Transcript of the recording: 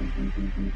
嗯嗯嗯